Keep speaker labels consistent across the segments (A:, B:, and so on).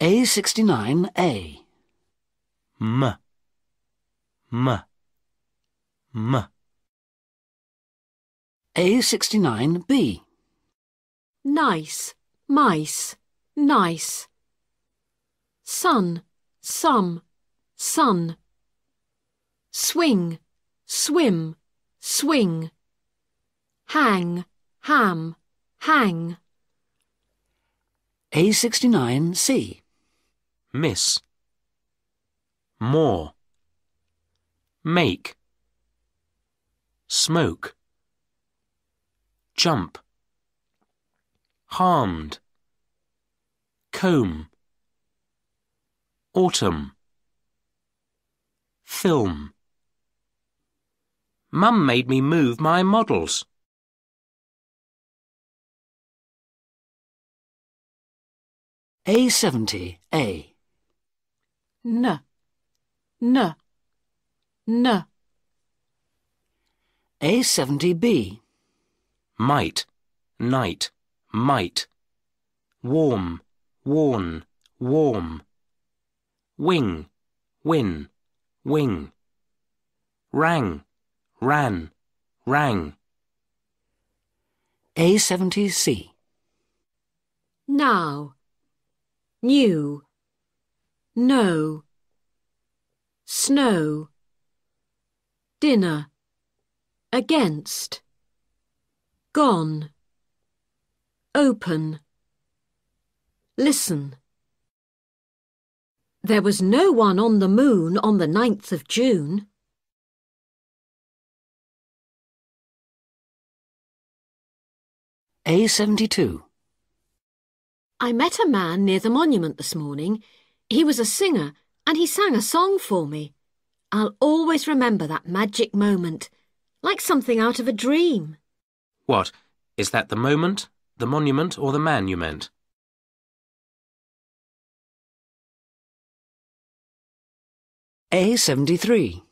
A: A69A.
B: M. M. M.
A: A69B.
C: nice, mice, nice. Sun, some, sun. Swing, swim, swing. Hang, ham, hang.
A: A69C.
B: Miss. More. Make. Smoke. Jump. Harmed. Comb. Autumn. Film. Mum made me move my models.
A: A70A.
C: N, n, n.
A: A70B.
B: Might. Night. Might. Warm. Worn. Warm. Wing. Win. Wing. Rang. Ran. Rang.
A: A70C.
C: Now, new, no, snow, dinner, against, gone, open, listen. There was no one on the moon on the 9th of June.
A: A72.
C: I met a man near the monument this morning. He was a singer and he sang a song for me. I'll always remember that magic moment, like something out of a dream.
B: What? Is that the moment, the monument, or the man you meant?
A: A73.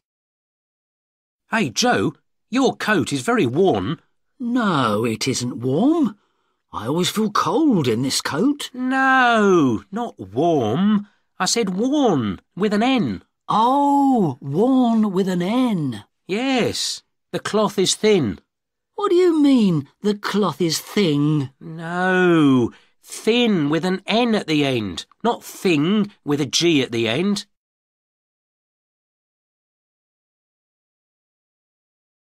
B: Hey, Joe, your coat is very worn.
A: No, it isn't warm. I always feel cold in this coat.
B: No, not warm. I said worn, with an N.
A: Oh, worn with an N.
B: Yes, the cloth is thin.
A: What do you mean, the cloth is thing?
B: No, thin with an N at the end, not thing with a G at the end.